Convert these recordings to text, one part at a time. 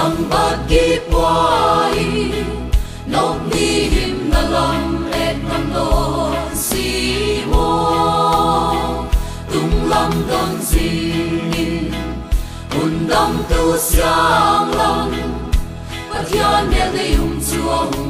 hầm bát kíp quay nóc ni him na lom et nam lo si wo tung lom don si in un dam tu siang lom pathian ne le chúa chuang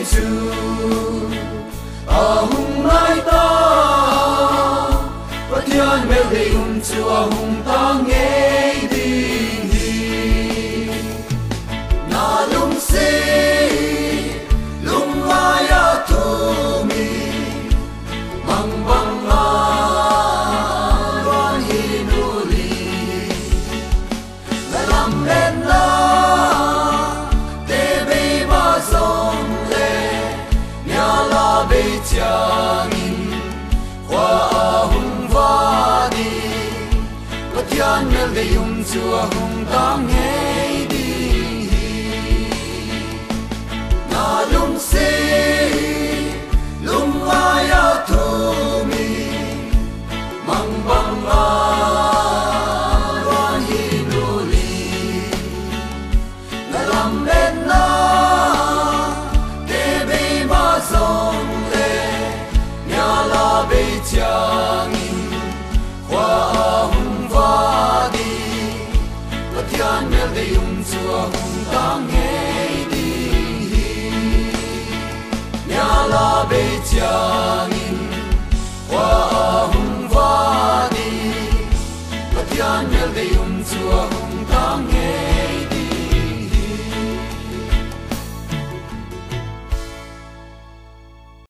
Giêsu a hung mai ta và thiên mê đi hung chúa hung ta nghe. changin hoa a hung va đi bất gian mel de yum chua hung tam nghe đi na lung xin